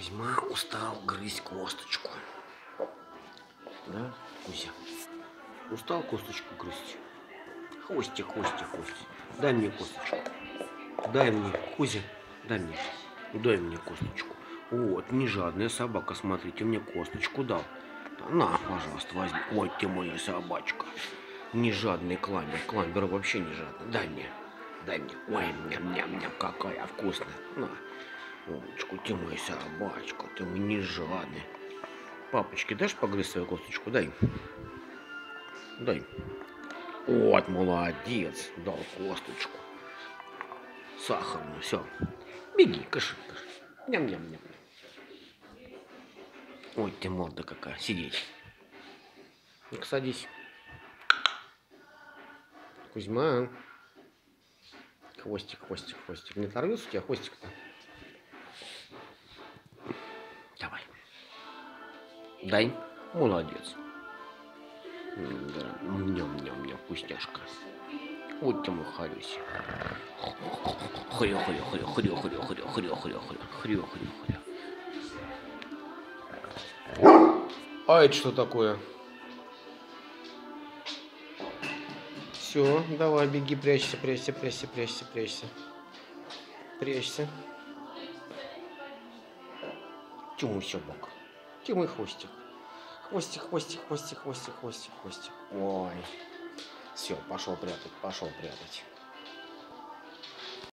Кузьма устал грызть косточку. Да, Кузя? Устал косточку грызть? Хвостик, хвостик, хвостик. Дай мне косточку. Дай мне, Кузя, дай мне. Дай мне косточку. Вот, не жадная собака, смотрите, мне косточку дал. На, пожалуйста, возьми. Ой, ты моя собачка. Не жадный кламбер. Кламбер вообще не жадный. Дай мне. Дай мне. Ой, ням-ням-ням, какая вкусная. На. Умничку, ты моя собачка, ты мой не жадный. Папочке дашь погрызть свою косточку? Дай. Дай. Вот, молодец. Дал косточку. Сахарную, все. Беги, каши, каши. Ням-ням-ням. Ой, ты морда какая. Сидеть. Ну-ка, садись. Кузьма. Хвостик, хвостик, хвостик. Не оторвется у тебя хвостик-то? Давай. Дай. Молодец. Ням-ням-ням, вкусняшка. Вот ты мой харюсь. Хрю-хрю-хрю-хрю-хрю-хрю-хрю-хрю-хрю-хрю. А это что такое? Все, давай, беги, прячься, прячься, прячься, прячься, прячься. Прячься. Тимый собак. Тимый хвостик. Хвостик, хвостик, хвостик, хвостик, хвостик, хвостик. Ой. Все, пошел прятать, пошел прятать.